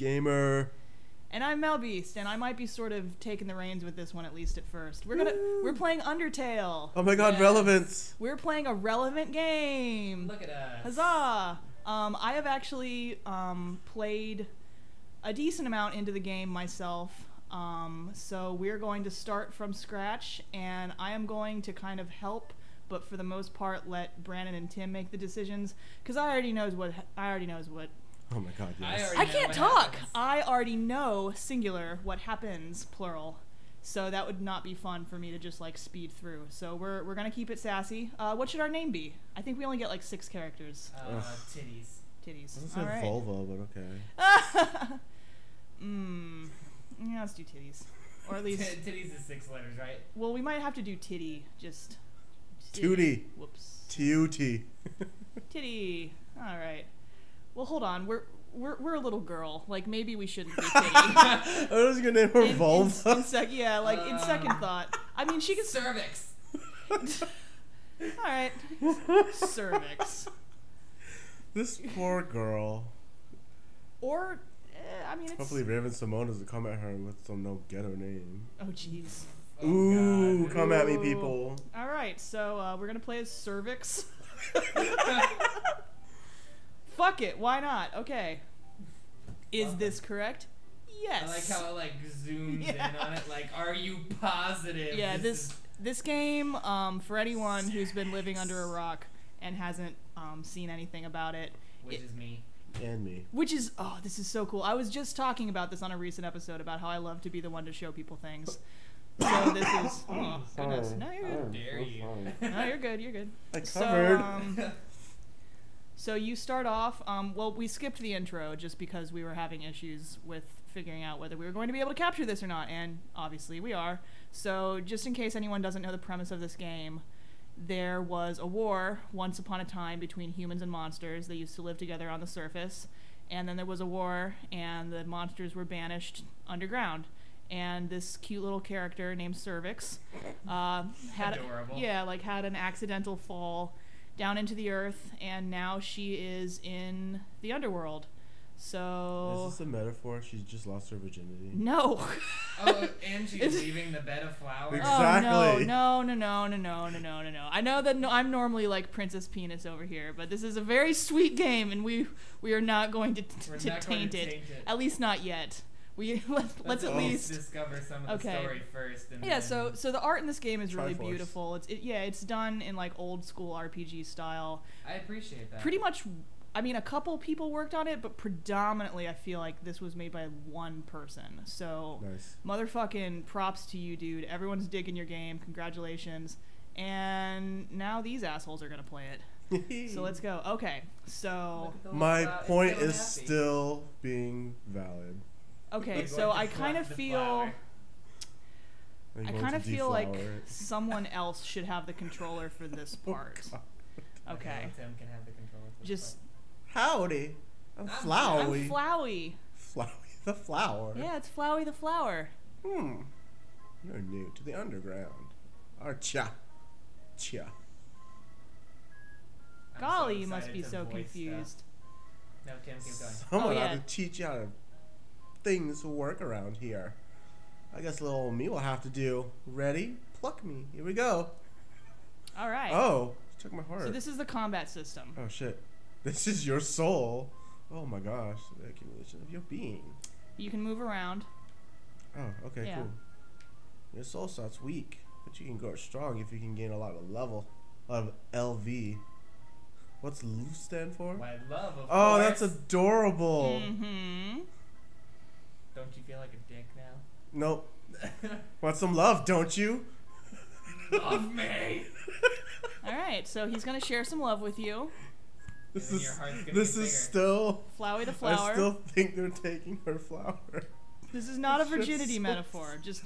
Gamer. And I'm Mel Beast, and I might be sort of taking the reins with this one at least at first. We're gonna we're playing Undertale. Oh my god, Yes. relevance. We're playing a relevant game. Look at us. Huzzah! Um, I have actually um, played a decent amount into the game myself. Um, so we're going to start from scratch, and I am going to kind of help, but for the most part, let Brandon and Tim make the decisions because I already knows what I already knows what Oh my god, I yes. already- I can't talk. happens. I already know singular what happens plural. So that would not be fun for me to just like speed through. So we're we're gonna keep it sassy. Uh, what should our name be? I think we only get like six characters. Uh, titties. Titties. I was gonna say right. Volvo, but okay. Mmm. Yeah, let's do titties. Or at T- least, titties is six letters, right? well, we might have to do titty. Just. Tootie. Whoops. T-U-T. Titty. All right. Well, hold on. We're we're we're a little girl. Like maybe we shouldn't be titty. I was gonna name her in, in, in sec- yeah, like in second Um. thought. I mean, she can. Cervix. All right. Cervix. this poor girl. Or, eh, I mean, it's. Hopefully Raven-Symoné doesn't come at her with some no ghetto name. Oh, jeez. Oh, Ooh, God. come at me, people. All right, so uh, we're gonna play as cervix. Fuck it, why not? Okay. Is Welcome. this correct? Yes. I like how it like zooms Yeah. in on it. Like, are you positive? yeah, this is- this game, um, for anyone who's been living under a rock and hasn't um, seen anything about it, which it- is me. And me. which is oh, this is so cool. I was just talking about this on a recent episode about how I love to be the one to show people things. So this is oh goodness. No, you're good. dare you. No, you're good. You're good. I So, covered. um, so you start off. Um, well, we skipped the intro just because we were having issues with figuring out whether we were going to be able to capture this or not, and obviously we are. So just in case anyone doesn't know the premise of this game, there was a war once upon a time between humans and monsters. They used to live together on the surface, and then there was a war, and the monsters were banished underground. And this cute little character named Cervix uh, had Adorable. yeah, like had an accidental fall down into the earth, and now she is in the underworld. So Is this a metaphor? She's just lost her virginity. no. oh, and she's leaving the bed of flowers. Exactly. Oh no, no, no, no, no, no, no, no, no. I know that no, I'm normally like Princess Penis over here, but this is a very sweet game, and we we are not going to, We're to not going taint to it. taint it. At least not yet. We let's, let's at least discover some of the story first. And yeah. then- So so the art in this game is really Triforce. beautiful. It's it, yeah, it's done in like old school RPG style. I appreciate that. Pretty much. I mean, a couple people worked on it, but predominantly, I feel like this was made by one person. So, Nice. motherfucking props to you, dude. Everyone's digging your game. Congratulations. And now these assholes are gonna play it. So let's go. Okay, so Look at those, My point is happy. still being valid. Okay, so I kind of feel. I'm I going kind of feel like it. someone else should have the controller for this Oh, part. God. Okay, Tim can have the control. of this just Howdy. I'm I'm- Flowey. I'm Flowey. Flowey the flower. Yeah, it's Flowey the flower. Hmm. You're new to the underground. Archa. Cha. part. I'm so Golly, you must be so voice confused. Stuff. No, Tim, keep going. Someone yeah. ought to teach you how to things work around here. I guess little old me will have to do. Ready? Pluck me. Here we go. All right. Oh, took my heart. So this is the combat system. oh shit. This is your soul. Oh my gosh. The accumulation of your being. You can move around. Oh, okay, Yeah. cool. Your soul starts weak, but you can grow strong if you can gain a lot of level. A lot of LV. What's LU stand for? My love, of Oh, course. that's adorable. Mm-hmm. Don't you feel like a dick now? Nope. Want some love, don't you? love me. All right, so he's gonna share some love with you, This is your heart's gonna this is bigger. still. Flowey the flower. I still think they're taking her flower. This is not a It's just virginity so- metaphor. Just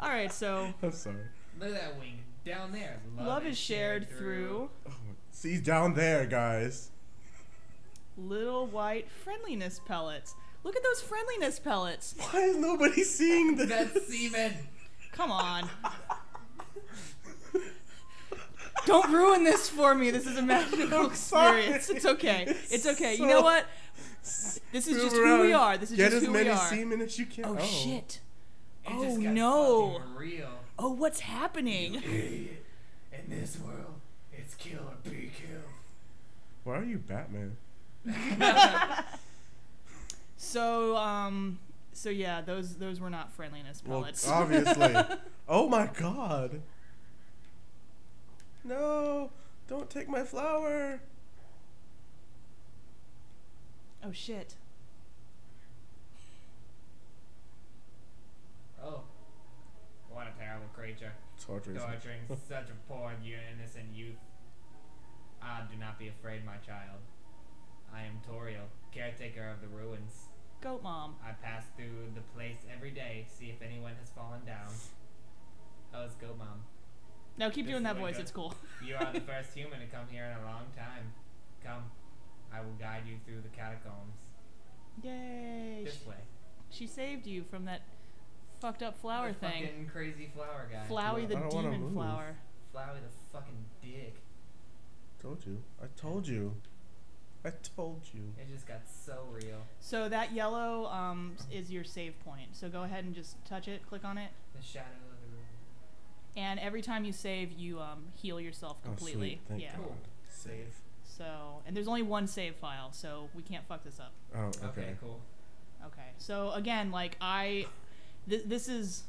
all right. So I'm sorry. Look at that wing down there. Love, love is shared through Oh, see down there, guys. little white friendliness pellets. Look at those friendliness pellets. Why is nobody seeing this? That's semen. Come on. Don't ruin this for me. This is a magical I'm experience. It's okay. It's It's okay. You know what? This This is Move just who we are. This is Get just who we are. Get as many semen as you can. Oh, oh. shit. It Oh, just got no. real. Oh, what's happening? Idiot. In this world, it's kill or be killed. Why are you Batman? So, um, so yeah, those those were not friendliness Well, pellets. obviously. oh my god. No, don't take my flower. oh shit. Oh. What a terrible creature. Torturing. Torturing such a poor, you innocent youth. Ah, do not be afraid, my child. I am Toriel, caretaker of the ruins. Goat mom. I pass through the place every day, see if anyone has fallen down. Oh, it's Goat Mom. No, keep This doing that voice. good. It's cool. You are the first human to come here in a long time. Come, I will guide you through the catacombs. Yay. This way. She saved you from that fucked up flower The thing. Fucking crazy flower guy. Flowey the demon flower. Flowey the fucking dick. Told you. I told you. I told you. It just got so real. So that yellow um is your save point. So go ahead and just touch it, click on it, The shadow of the ruin. and every time you save, you um heal yourself completely. Oh, completely. sweet. Thank yeah. God. Cool. Save. So and there's only one save file, so we can't fuck this up. Oh, Okay, okay. cool. Okay. So again, like I, th- this is,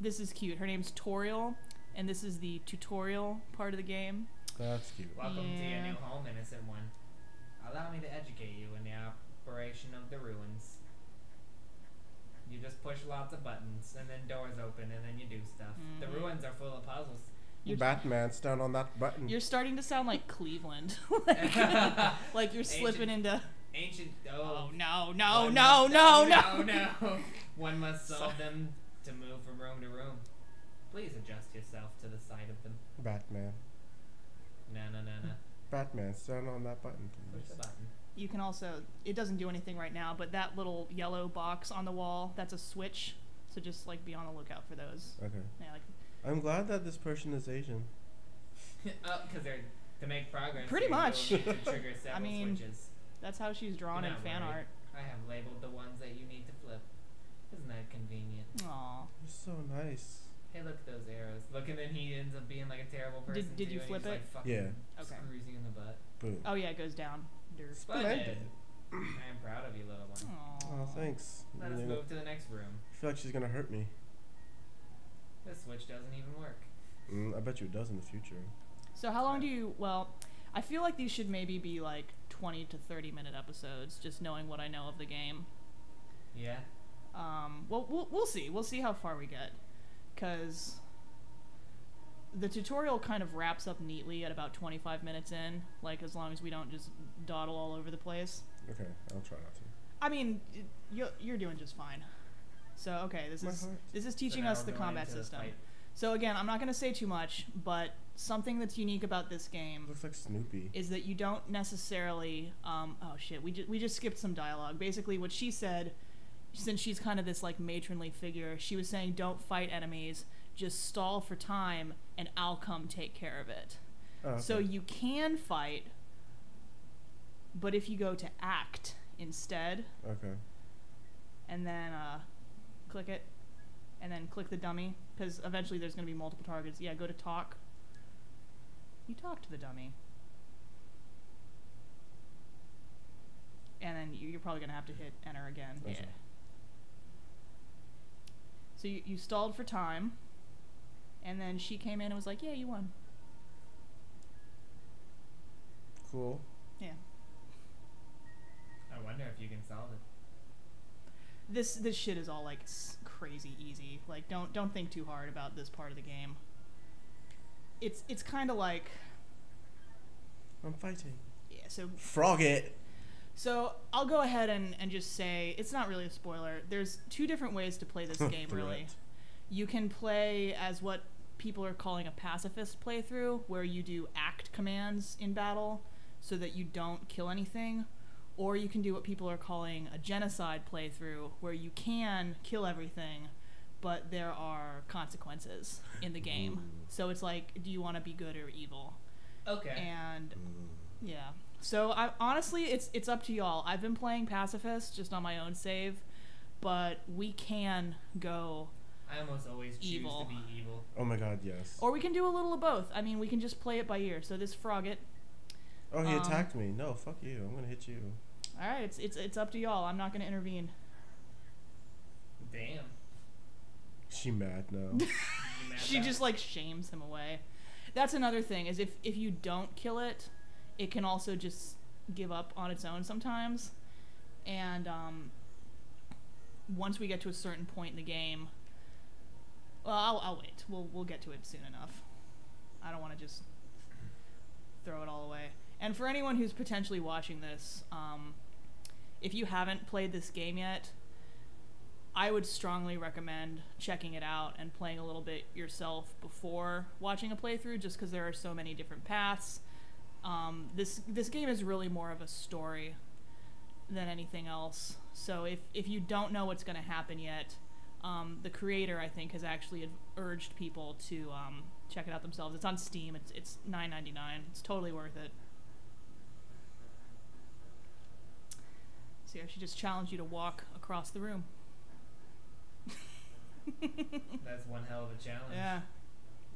this is cute. Her name's Toriel, and this is the tutorial part of the game. That's cute. Welcome to your new home, innocent one. Allow me to educate you in the operation of the ruins. You just push lots of buttons, and then doors open, and then you do stuff. The Mhm. ruins are full of puzzles. You're, Batman, stand on that button. you're starting to sound like Cleveland, like, like you're slipping into. Ancient. Oh Oh, no no no no no no! no! One must Sorry. solve them to move from room to room. Please adjust yourself to the sight of them. Batman. No no no no. Batman, stand on that button, Push the button. You can also. It doesn't do anything right now, but that little yellow box on the wall, that's a switch. So just like be on the lookout for those. Okay. Yeah, like I'm glad that this person is Asian. oh, because they're to make progress. Pretty much. going to trigger several mean, switches. that's how she's drawn in fan worried. art. I have labeled the ones that you need to flip. Isn't that convenient? Aw. You're so nice. Hey, look at those arrows. Look, and then he ends up being like a terrible person. Did- did too, you and flip he's, it? Like, fucking Yeah. Okay. Screws you in the butt. Boom. Oh yeah, it goes down. Derp. Splendid. I am proud of you, little one. Oh, thanks. Let us move to the next room. I feel like she's gonna hurt me. This switch doesn't even work. Mm, I bet you it does in the future. So how long do you? Well, I feel like these should maybe be like 20 to 30 minute episodes, just knowing what I know of the game. Yeah. Um, well, we'll we'll see. We'll see how far we get, cause the tutorial kind of wraps up neatly at about 25 minutes in. Like as long as we don't just dawdle all over the place. Okay, I'll try not to. I mean, you're you're doing just fine. So okay, this My is heart. this is teaching now us the combat into the system. fight. So again, I'm not going to say too much, but something that's unique about this game Looks like Snoopy. is that you don't necessarily um, oh shit we, ju- we just skipped some dialogue basically what she said since she's kind of this like matronly figure she was saying don't fight enemies just stall for time and i'll come take care of it. Oh, okay. so you can fight but if you go to act instead Okay. and then uh, click it and then click the dummy because eventually there's going to be multiple targets. Yeah go to talk. You talk to the dummy. And then you- you're probably going to have to hit enter again. Yeah so you, you stalled for time and then she came in and was like yeah you won Cool. yeah I wonder if you can solve it. this this shit is all like s- crazy easy. Like don't don't think too hard about this part of the game. It's it's kind of like I'm fighting. yeah. So Froggit. So I'll go ahead and and just say it's not really a spoiler. There's two different ways to play this game. really, Threat. you can play as what people are calling a pacifist playthrough, where you do act commands in battle so that you don't kill anything. Or you can do what people are calling a genocide playthrough, where you can kill everything, but there are consequences in the game. Ooh. So it's like, do you want to be good or evil? Okay. And Mm. yeah. So I honestly, it's it's up to y'all. I've been playing pacifist just on my own save, but we can go, I almost always choose Evil. to be evil. Oh my god, yes. or we can do a little of both. I mean, we can just play it by ear. So this Froggit. Oh, he um, attacked me. No, fuck you. I'm gonna hit you. All right, it's it's it's up to y'all. I'm not gonna intervene. Damn. She mad now. You mad she about just like shames him away. That's another thing is if if you don't kill it, it can also just give up on its own sometimes. And um, once we get to a certain point in the game, well, I'll, I'll wait. We'll we'll get to it soon enough. I don't want to just throw it all away. And for anyone who's potentially watching this, um, if you haven't played this game yet, I would strongly recommend checking it out and playing a little bit yourself before watching a playthrough, just because there are so many different paths. Um, this this game is really more of a story than anything else. So if if you don't know what's going to happen yet, um, the creator I think has actually ad- urged people to um, check it out themselves. It's on Steam. It's it's nine ninety nine. It's totally worth it. See, I should just challenge you to walk across the room. That's one hell of a challenge. Yeah.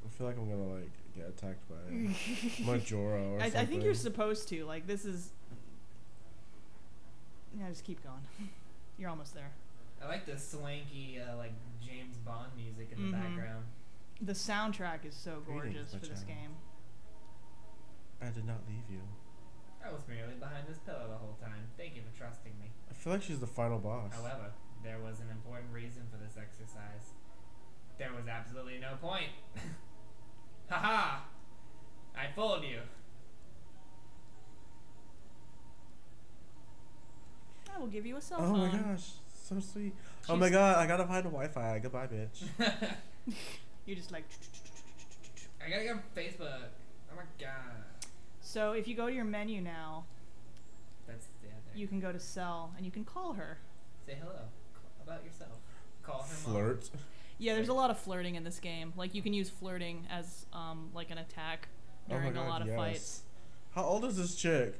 I feel like I'm gonna like get attacked by Majora or I, something. I think you're supposed to. Like this is. Yeah, just keep going. You're almost there. I like the swanky, uh, like James Bond music in the Mhm. background. The soundtrack is so Greetings, gorgeous for this game. I did not leave you. I was merely behind this pillar the whole time. Thank you for trusting me. I feel like she's the final boss. However, there was an important reason for this exercise. There was absolutely no point. Haha! I fooled you. I will give you a cell phone. oh my gosh, so sweet. Oh my god, I gotta find a Wi-Fi. Goodbye, bitch. You're just like. I gotta get on Facebook. Oh my god. So if you go to your menu now, That's the other. you can go to cell and you can call her. say hello Call about yourself. Call her mom. Flirt. Yeah, there's a lot of flirting in this game. Like you can use flirting as um like an attack Oh during god, a lot of yes. fights. How old is this chick?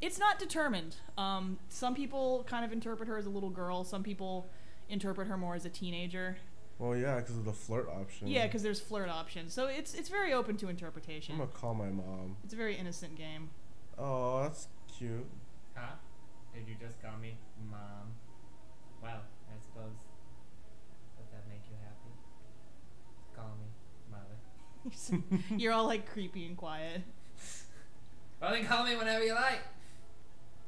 It's not determined. Um, some people kind of interpret her as a little girl. Some people interpret her more as a teenager. Well, yeah, because of the flirt option. Yeah, because there's flirt options. So it's it's very open to interpretation. I'm gonna call my mom. It's a very innocent game. Oh, that's cute. Huh? Did you just call me mom? Well, I suppose. Would that make you happy? Call me mother. You're all like creepy and quiet. Well, then call me whenever you like.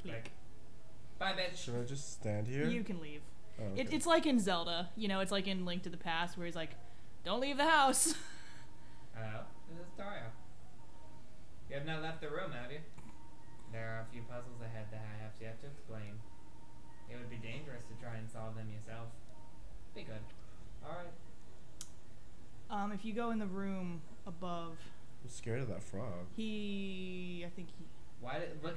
Click. Like, bye, bitch. Should I just stand here? You can leave. Oh, It, it's like in Zelda. You know, it's like in Link to the Past where he's like, "Don't leave the house." Hello, oh, this is Toriel. You have not left the room, have you? There are a few puzzles ahead that I have yet to explain. It would be dangerous to try and solve them yourself. Be good. Alright. Um, if you go in the room above, I'm scared of that frog. he, I think he, Why did look?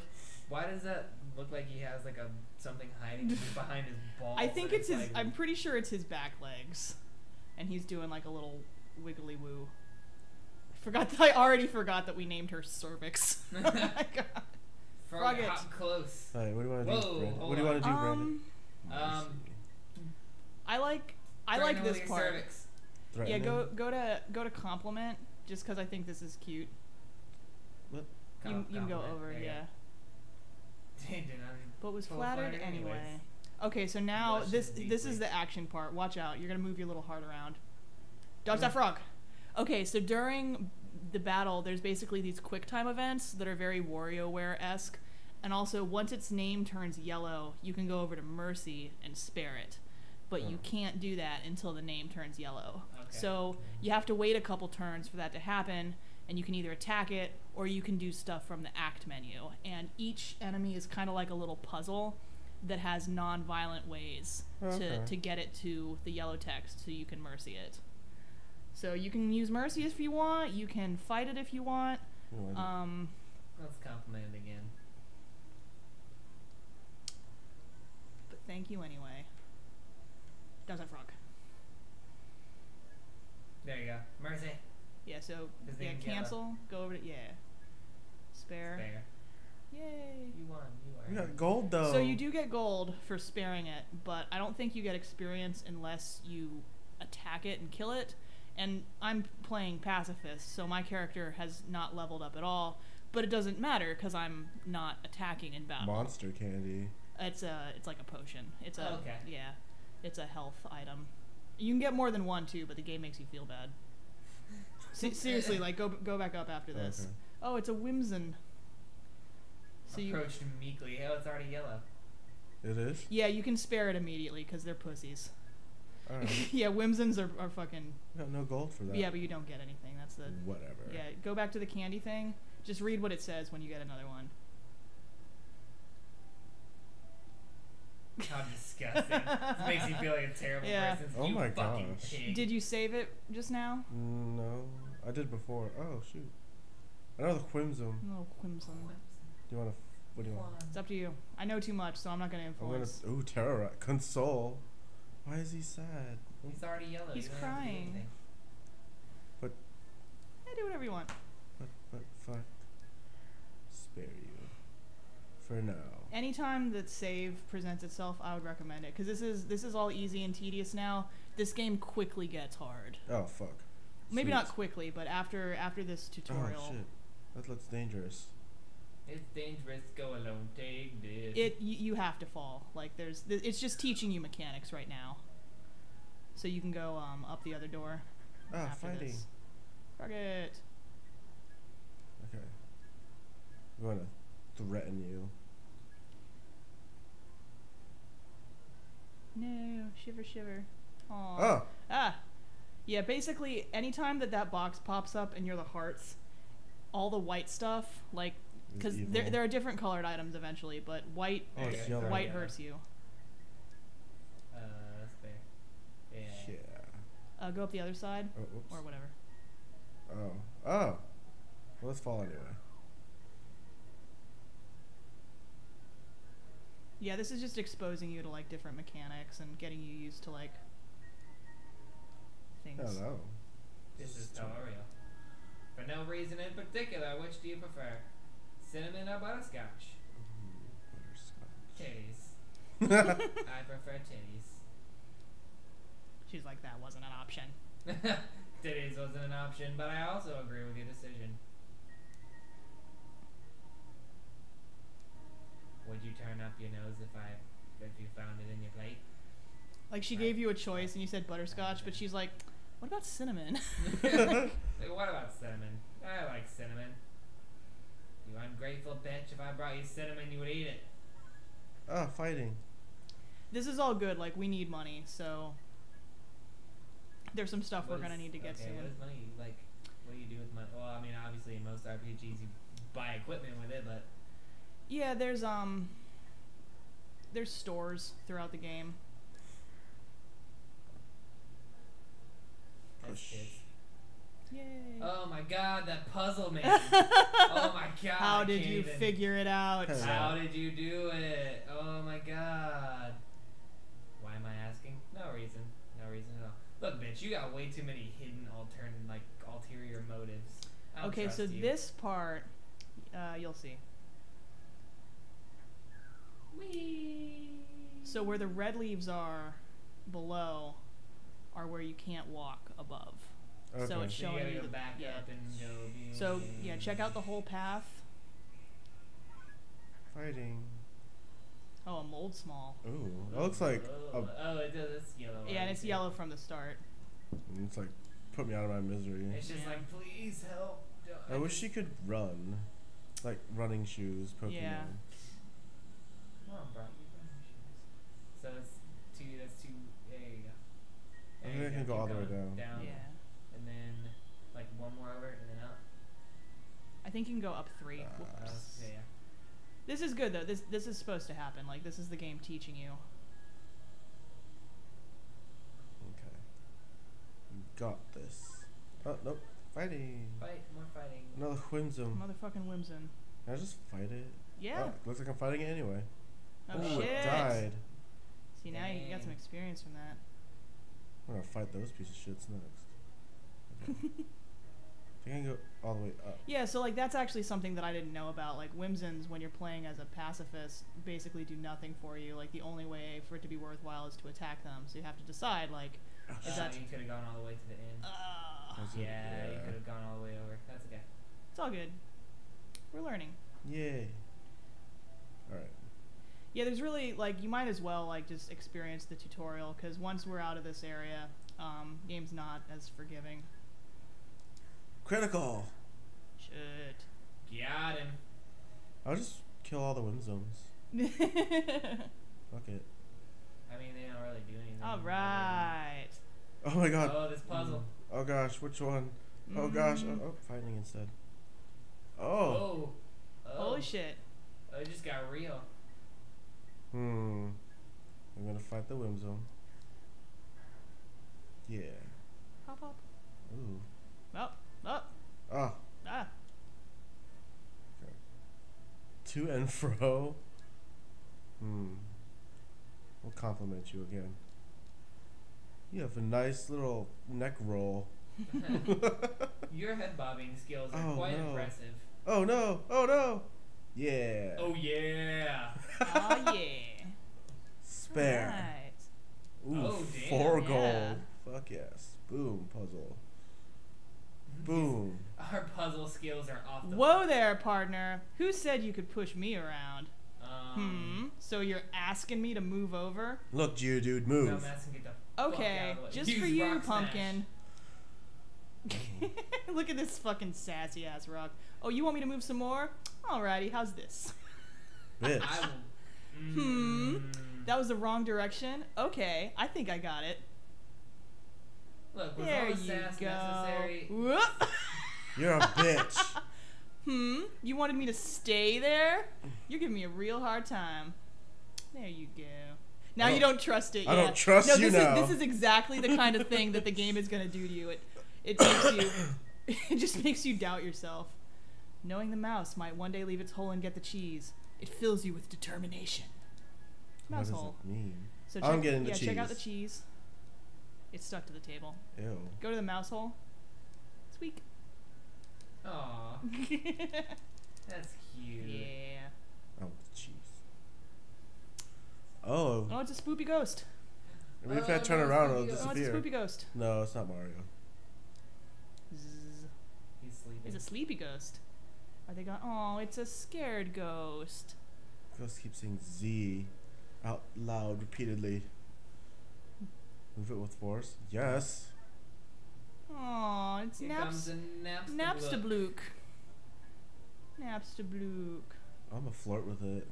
Why does that look like he has like a something hiding behind his balls? I think and it's his. like- I'm pretty sure it's his back legs, and he's doing like a little wiggly woo. Forgot that I already forgot that we named her cervix. oh my god. frog Froggit. hop close. Alright, what do you want to Whoa, do, Brandon? What do you want to do, Um, Brandon? Let me um. I like I Threaten like this your part. cervix. Yeah, go go to go to compliment just because I think this is cute. You, Com- you can go over, There you yeah. go. Did not- But was flattered flattered anyway. anyways. Okay, so now Blushes this this deeply. is the action part. Watch out! You're gonna move your little heart around. Dodge that frog. Okay, so during the battle, there's basically these quick time events that are very WarioWare esque, and also once its name turns yellow, you can go over to Mercy and spare it, but you Oh. can't do that until the name turns yellow. Okay. So you have to wait a couple turns for that to happen, and you can either attack it or you can do stuff from the act menu. And each enemy is kind of like a little puzzle that has non-violent ways Okay. to, to get it to the yellow text so you can mercy it. So you can use mercy if you want, you can fight it if you want. What do you wanna do? Um, Let's compliment again. but thank you anyway. Does that frog? There you go. Mercy. Yeah, so His yeah, name's Yellow. cancel, go over to yeah. Spare. Spare. Yay. You won. You are. earned. got gold though. So you do get gold for sparing it, but I don't think you get experience unless you attack it and kill it. And I'm playing pacifist, so my character has not leveled up at all. But it doesn't matter because I'm not attacking in battle. monster candy. It's a, it's like a potion. It's a, Oh, okay. yeah, it's a health item. You can get more than one too, but the game makes you feel bad. Se- seriously, like go go back up after this. Okay. Oh, it's a Whimsun. So you, Approached immediately. Oh, it's already yellow. It is. yeah, you can spare it immediately because they're pussies. All right. yeah, Whimsuns are, are fucking. got no gold for that. Yeah, but you don't get anything. That's the. Whatever. Yeah, go back to the candy thing. Just read what it says when you get another one. How disgusting. this makes you feel like a terrible Yeah. person. Oh you my fucking gosh. Pig. Did you save it just now? Mm, No, I did before. Oh shoot. Another Whimsum. No, Whimsun. Do you want to? What do you want? It's up to you. I know too much, so I'm not gonna I'm gonna. influence. Ooh, terror. Console. Why is he sad? He's already yellow. He's you don't have to do crying. But. Yeah, do whatever you want. But but fuck. Spare you. For now. Anytime that save presents itself, I would recommend it because this is this is all easy and tedious now. This game quickly gets hard. Oh fuck. Maybe Sweet. not quickly, but after after this tutorial, Oh shit. That looks dangerous. It's dangerous. Go alone. Take this. it you, you have to fall. Like there's th- it's just teaching you mechanics right now. So you can go um, up the other door. Ah, after fighting. This. Target. Okay. I'm gonna threaten you. No, shiver, shiver. Aw. Oh. Ah, yeah. Basically, anytime that that box pops up and you're the hearts, all the white stuff, like, because there there are different colored items eventually, but white Oh, it's Okay, white yeah. hurts you. Uh, that's fair. Yeah. Yeah. Uh, go up the other side Oh, or whatever. Oh. Oh. Well, let's fall anyway. Yeah, this is just exposing you to like different mechanics and getting you used to like things. Hello. This is too- tutorial. For no reason in particular, which do you prefer? Cinnamon or butterscotch? Ooh, Titties. I prefer titties. She's like, that wasn't an option. titties wasn't an option, but I also agree with your decision. Would you turn up your nose if I if you found it in your plate? Like she Right. gave you a choice and you said butterscotch, but she's like, what about cinnamon? Like, what about cinnamon? I like cinnamon. You ungrateful bitch! If I brought you cinnamon, you would eat it. Ah, fighting. this is all good. Like we need money, so there's some stuff What we're gonna need to get okay, soon. What is money like? What do you do with money? Well, I mean, obviously in most RPGs you buy equipment with it, but Yeah, there's um there's stores throughout the game. that's kids. Yay. Oh my god, that puzzle man! oh my god! How did you even- figure it out? How did you do it? Oh my god! Why am I asking? No reason. No reason at all. Look, bitch, you got way too many hidden altern like ulterior motives. I don't Okay, trust so you. this part uh, you'll see. Whee! So where the red leaves are below are where you can't walk above. Okay. So it's So you showing gotta you go the back yeah. up and go. So yeah, check out the whole path. fighting. Oh, a Moldsmal. Ooh, that looks like. A, Oh, oh, it does. It's yellow. Yeah, and it's too. yellow from the start. it's like put me out of my misery. It's just Yeah. like, please help. Don't- I wish just- she could run, like running shoes, Pokemon. Yeah. Come on, bro. You run your. So it's two. That's two. There you go. I There think you I can go all the way down. Down. Yeah. And then like one more over and then up. I think you can go up three. Uh, Whoops. yeah, yeah. This is good though. This this is supposed to happen. Like this is the game teaching you. Okay. You got this. Oh nope. Fighting. Fight. More fighting. Another Whimsum. Motherfucking Whimsun. Can I just fight it? Yeah. Oh, looks like I'm fighting it anyway. Oh, Ooh, shit. it died. See now you got some experience from that. I'm gonna fight those pieces of shits next. Okay. I can go. all the way up. Yeah, so like that's actually something that I didn't know about. Like Whimsuns, when you're playing as a pacifist, basically do nothing for you. Like the only way for it to be worthwhile is to attack them. So you have to decide like, Oh, Is that- you could have gone all the way to the end. uh, Is it- yeah, you could have gone all the way over. That's okay. it's all good. We're learning. Yay. All right. Yeah, there's really like you might as well like just experience the tutorial because once we're out of this area, um, game's not as forgiving. Critical. Shit. Got him. I'll just kill all the Whimsuns. Fuck it. I mean, they don't really do anything. right. Oh my god. Oh, this puzzle. Oh gosh, which one? Oh gosh. Mm. Oh, oh fighting instead. Oh. Oh. oh. Holy shit. Oh, it just got real. Hmm. I'm gonna fight the Whimsun. Yeah. Hop hop. Ooh. Up. Up. Ah. Ah. To and fro. Hmm. We'll compliment you again. You have a nice little neck roll. Your head bobbing skills are Oh, quite no. impressive. Oh no! Oh no! Yeah. Oh yeah. Oh yeah. Spare. Right. Ooh, Oh, damn, four yeah. gold. Fuck yes. Boom, puzzle. Boom. Our puzzle skills are off the. Whoa there, partner. Who said you could push me around? Hmm. Um, So you're asking me to move over? Look, Geodude, No, move. Madison, get the fuck Okay, out of the way. just Use for you, pumpkin. Smash. Pumpkin. Look at this fucking sassy ass rock. Oh, you want me to move some more? Alrighty, how's this? Bitch. Hmm. Mm. That was the wrong direction. Okay, I think I got it. Look, was There all the you sass go. necessary? Whoop. You're a bitch. hmm? You wanted me to stay there? You're giving me a real hard time. There you go. Now you don't- don't trust it. I yeah. don't trust no, you this now. Is, this is exactly the kind of thing that the game is gonna do to you. It it makes you it just makes you doubt yourself. Knowing the mouse might one day leave its hole and get the cheese, it fills you with determination. what Mouse does hole. it mean? So I'm check, getting the yeah, check out the cheese. cheese. It's stuck to the table. Ew. Go to the mouse hole. It's weak. Aw, that's cute. Yeah. Oh, cheese. Oh. Oh, it's a spoopy ghost. Maybe if Oh, I turn around, it'll Yu-Gi-Oh. Oh, it's a disappear. spoopy ghost. No, it's not Mario. It's a sleepy ghost. Are they going? Oh, it's a scared ghost. Ghost keeps saying Z out loud repeatedly. Move it with force. Yes. Oh, it's Here Naps comes a Napster. Napstablook. Napstablook. I'm gonna flirt with it.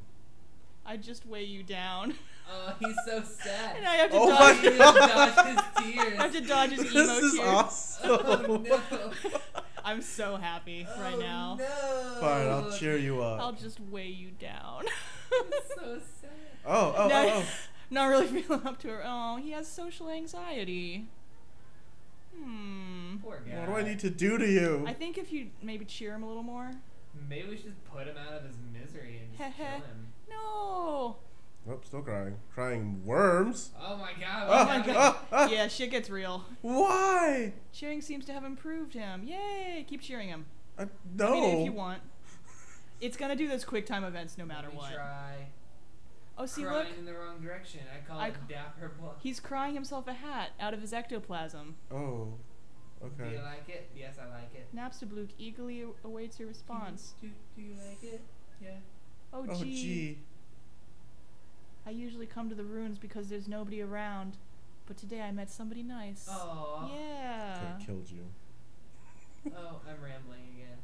I just weigh you down, Oh, he's so sad. and I have to Oh dodge. my He dodged his tears. I have to dodge his This emo is tears. awesome. Oh no. I'm so happy right Oh, now. No. Fine, I'll cheer you up. I'll just weigh you down. So sad. Oh, oh, No. oh, Not really feeling up to her. Oh, he has social anxiety. Hmm. Poor oh. guy. What do I need to do to you? I think if you maybe cheer him a little more. Maybe we should just put him out of his misery and just kill him. No. Oh, still crying. Crying worms? Oh my god. Oh what my god. Ah, ah. Yeah, shit gets real. Why? Cheering seems to have improved him. Yay! Keep cheering him. Uh, no. I mean, if you want. It's gonna do those quick time events no matter Let me what. Try Oh, see, crying look. in the wrong direction. I call I it Dapper Blook. He's crying himself a hat out of his ectoplasm. Oh. Okay. Do you like it? Yes, I like it. Napstablook eagerly awaits your response. Do, do you like it? Yeah. Oh, Oh, gee. gee. I usually come to the ruins because there's nobody around. But today I met somebody nice. Oh. Yeah. Could've killed you. Oh, I'm rambling again.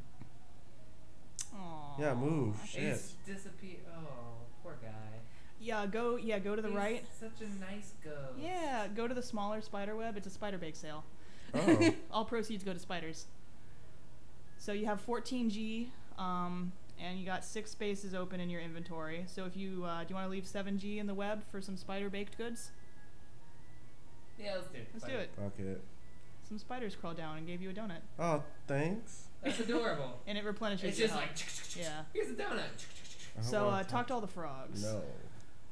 Aw. Yeah, move. Shit. He's disappear. Oh, poor guy. Yeah, go. Yeah, go to the He's right. Such a nice ghost. Yeah, go to the smaller spider web. It's a spider bake sale. Oh. All proceeds go to spiders. So you have 14G, um, and you got six spaces open in your inventory. So if you uh, do, you want to leave 7G in the web for some spider baked goods. Yeah, let's do it. Let's do it. Fuck it. Some spiders crawled down and gave you a donut, Oh, thanks. That's adorable. and it replenishes. it's your just health. like, Yeah. here's a donut. I don't So wanna uh, talk to all the frogs. No.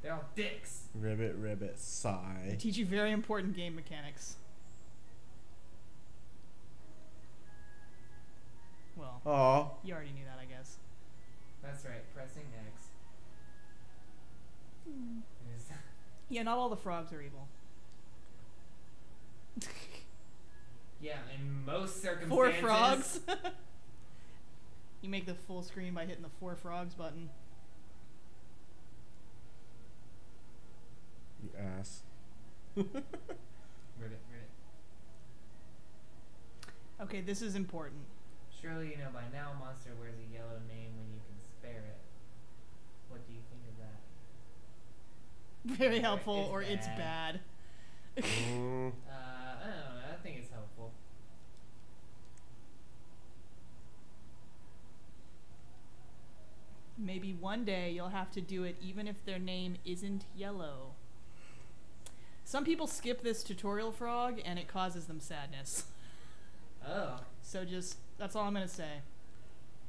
They're all dicks. Ribbit, ribbit, sigh. They sigh. teach you very important game mechanics. Well, well, Aw. you already knew that, I guess. That's right. Pressing X. Hmm. is- Yeah, not all the frogs are evil. yeah, in most circumstances. Four frogs. you make the full screen by hitting the four frogs button. You ass. Ribbit, ribbit. Okay, this is important. Surely you know by now a monster wears a yellow name when you can spare it. What do you think of that? Very Or helpful, it's or it's bad. bad. Mm, Uh, I don't know. I think it's helpful. Maybe one day you'll have to do it even if their name isn't yellow. Some people skip this tutorial frog and it causes them sadness. Oh. So just that's all I'm gonna say.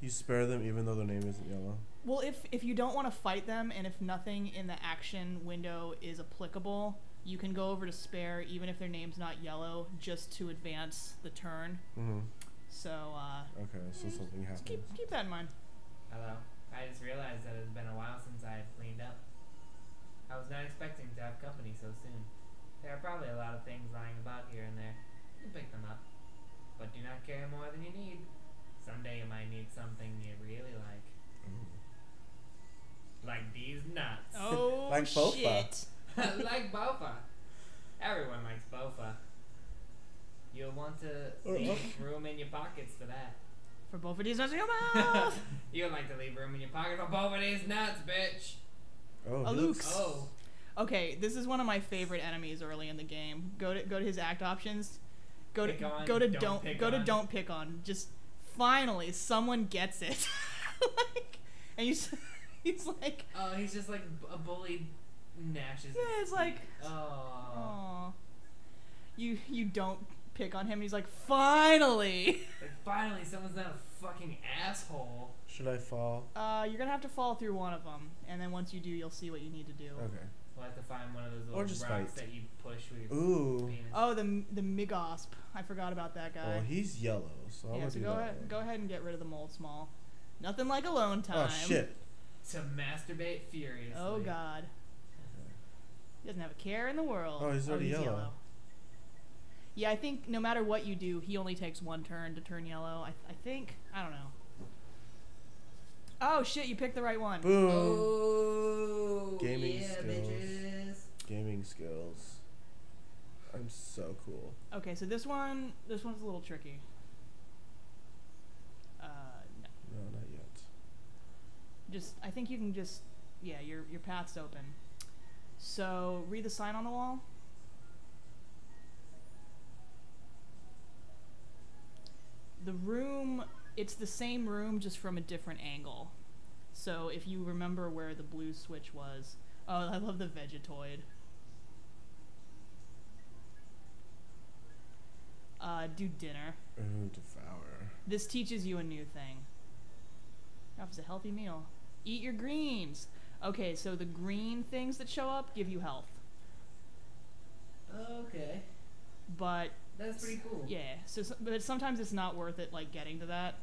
You spare them even though their name isn't yellow. Well, if if you don't want to fight them and if nothing in the action window is applicable, you can go over to spare even if their name's not yellow just to advance the turn. Mm-hmm. So uh, Okay, so something happens. keep keep that in mind. Hello. I just realized that it's been a while since I had cleaned up. I was not expecting to have company so soon. There are probably a lot of things lying about here and there. You can pick them up. But do not carry more than you need. Someday you might need something you really like. Mm. Like these nuts. Oh Like Bofa. like Bofa. Everyone likes Bofa. You'll want to Or- leave room in your pockets for that. For both of these nuts in your mouth. You'll like to leave room in your pocket for both of these nuts, bitch. Oh, A looks- Oh. Okay, this is one of my favorite enemies early in the game. Go to go to his act options. Go to on, go to don't don't, pick go to don't pick on. Just finally someone gets it. like, and he's he's like, Oh, he's just like a bullied gnashes. yeah, it's like, Oh. oh, you you don't pick on him. He's like, finally. Like finally, someone's not a fucking asshole. Should I fall? Uh, you're gonna have to fall through one of them, and then once you do, you'll see what you need to do. Okay. We'll have to find one of those Or little just rocks fight. that you push with your Ooh. penis. Oh, the the Migosp. I forgot about that guy. Well, he's yellow, so I'm yeah, gonna so do go that ahead, one. go ahead and get rid of the Moldsmal. Nothing like alone oh, time. Oh shit. To masturbate furiously. Oh god. He doesn't have a care in the world. Oh, he's already oh, yellow. Yeah, I think no matter what you do, he only takes one turn to turn yellow. I, I think. I don't know. Oh shit! You picked the right one. Boom. Oh. Gaming yeah, skills. bitches. Gaming skills. I'm so cool. Okay, so this one, this one's a little tricky. Uh, no. No, not yet. Just, I think you can just, yeah, your your path's open. So read the sign on the wall. The room, it's the same room, just from a different angle. So if you remember where the blue switch was, oh, I love the Vegetoid. Uh, do dinner. Ooh, devour. This teaches you a new thing. Offers a healthy meal. Eat your greens. Okay, so the green things that show up give you health, Okay. but That's pretty cool. yeah. So, but sometimes it's not worth it, like getting to that.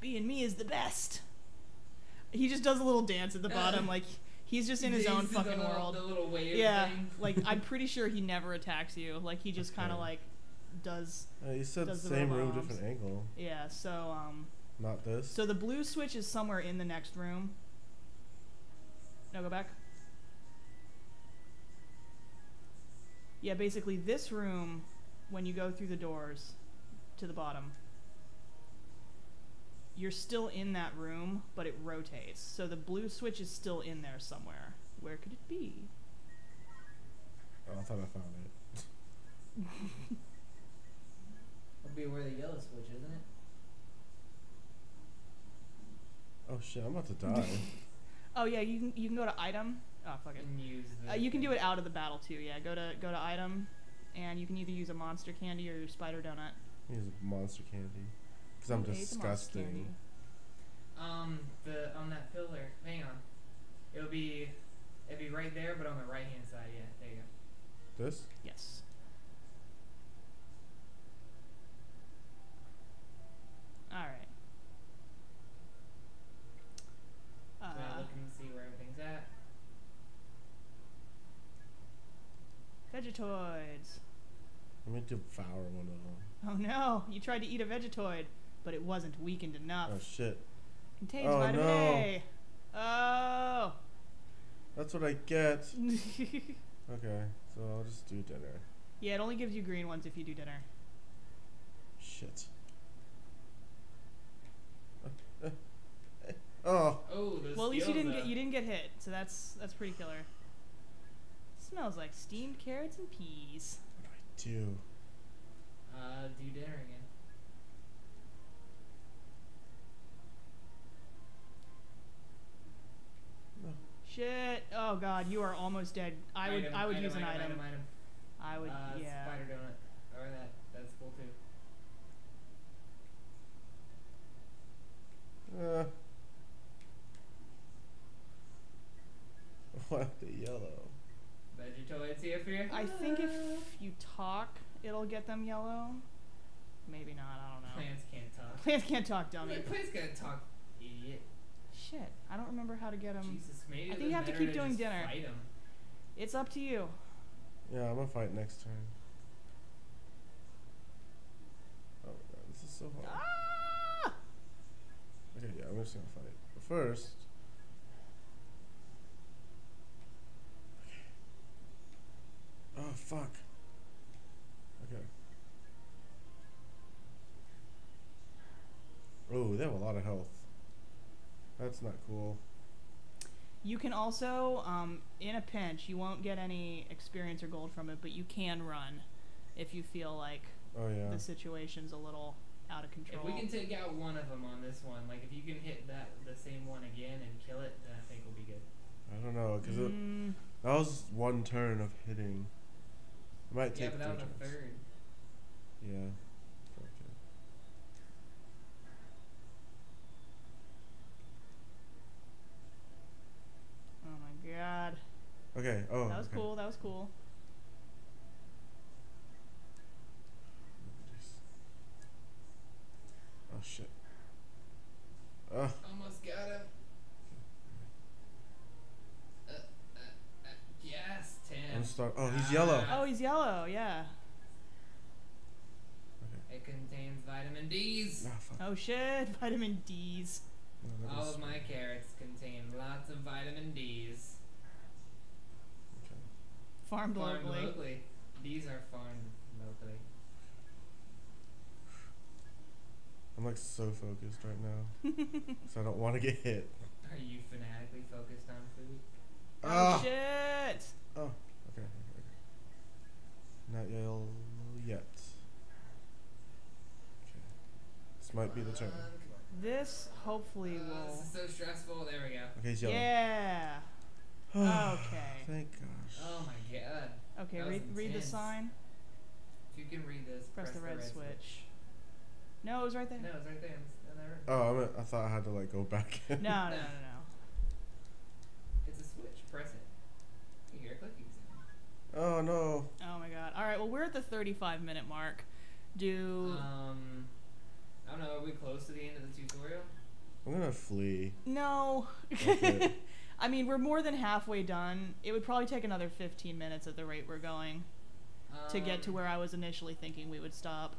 Being me is the best. He just does a little dance at the bottom, like he's just in his own fucking the little, world. The little wave Yeah, thing. like I'm pretty sure he never attacks you. Like he just kind of like does. Uh, you said Does the same room, robots. different angle. Yeah. So um. Not this. So the blue switch is somewhere in the next room. No, go back. Yeah, basically this room, when you go through the doors to the bottom, you're still in that room, but it rotates. So the blue switch is still in there somewhere. Where could it be? oh, I thought I found it. It'll be where the yellow switch, isn't it? Oh shit, I'm about to die. Oh yeah, you can you can go to item. Oh fuck it. And use the Uh, you can do it out of the battle too. Yeah, go to go to item, and you can either use a monster candy or your spider donut. Use monster candy. Because I'm disgusting. Um, the on that pillar. Hang on. It'll be it'll be right there, but on the right hand side. Yeah, there you go. This? Yes. All right. Uh, so I look and see where everything's at. Vegetoids. I'm gonna devour one of them. Oh no! You tried to eat a vegetoid but it wasn't weakened enough. Oh shit. Contains oh, vitamin no. A. Oh. That's what I get. Okay, so I'll just do dinner. yeah, it only gives you green ones if you do dinner. Shit. Oh, Oh, those Well, at least you didn't get uh, you didn't get hit, so that's that's pretty killer. Smells like steamed carrots and peas. what do I do? Uh, do dinner again. Shit! Oh god, you are almost dead. I would I would item, use an item. item. item, I would uh, yeah. Spider donut. Or that. That's cool too. Uh, what the yellow? Vegetoids here for you. I think if you talk, it'll get them yellow. Maybe not. I don't know. Plants can't talk. Plants can't talk, dummy. Like, plants gonna talk, idiot. Shit, I don't remember how to get them. Jesus, maybe I think you have to better keep doing just dinner. Fight 'em. It's up to you. Yeah, I'm gonna fight next turn. Oh my god, this is so hard. Ah! Okay, yeah, I'm just gonna fight. But first. Oh fuck. Okay. Oh, they have a lot of health. That's not cool. You can also, um, in a pinch, you won't get any experience or gold from it, but you can run if you feel like Oh yeah. the situation's a little out of control. If we can take out one of them on this one, like if you can hit that the same one again and kill it, then I think we'll be good. I don't know, cause it, Mm, that was one turn of hitting. It might yeah, take but that three was a turns. third. Yeah. Okay. oh my god. Okay. Oh. that was okay. cool. That was cool. Oh shit. Oh. Almost got him. Uh, uh, uh, yes, ten. I'm start. Oh, he's yellow. Oh, he's yellow. Yeah. Okay. It contains vitamin D's. Ah, fuck. Oh shit. Vitamin D's. No, All of my carrots contain lots of vitamin D's. Okay. Farmed Farmed locally. locally. These are farmed locally. I'm like so focused right now, so I don't want to get hit. Are you fanatically focused on food? Oh Ah. shit. Oh. Okay. Okay. okay. Not yellow yet. Okay. This might be the turn. Come on, come on. This hopefully Uh, this is so stressful. There we go. Okay, he's yellow. Yeah. Okay. Thank gosh. Oh my god. Okay. That Read, read the sign. If you can read this, Press, the red, switch. No, it was right there. No, it was right there. It's. Oh, I, meant, I thought I had to like go back. No, no, no, no, no. It's a switch. Press it. You hear a clicking sound. oh no. Oh my god. All right. Well, we're at the 35 minute mark. Do Um, I don't know. Are we close to the end of the tutorial? I'm gonna flee. no. Okay. I mean, we're more than halfway done. It would probably take another 15 minutes at the rate we're going to get to Um, where I was initially thinking we would stop.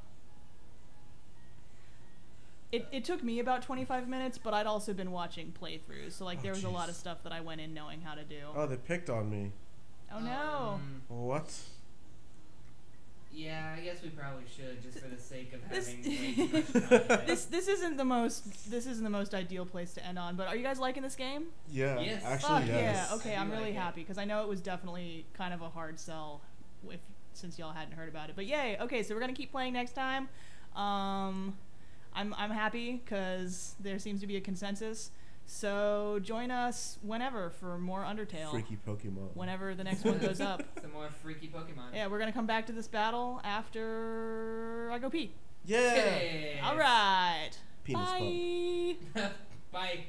It, it took me about 25 minutes, but I'd also been watching playthroughs, so like Oh, there was a lot of stuff that I went in knowing how to do. Oh, they picked on me. oh no. um, What? Yeah, I guess we probably should, just for the sake of This- having way too much content. This this isn't the most this isn't the most ideal place to end on, but are you guys liking this game? Yeah. Yes. Actually, Fuck yes. yeah. Okay, I I'm really like happy because I know it was definitely kind of a hard sell if since y'all hadn't heard about it. But yay. Okay, so we're going to keep playing next time. Um I'm I'm happy cuz there seems to be a consensus. So join us whenever for more Undertale. Freaky Pokemon. Whenever the next one goes up. Some more freaky Pokemon. Yeah, we're going to come back to this battle after I go pee. Yeah. Yay. All right. Penis pump. Bye. Bye.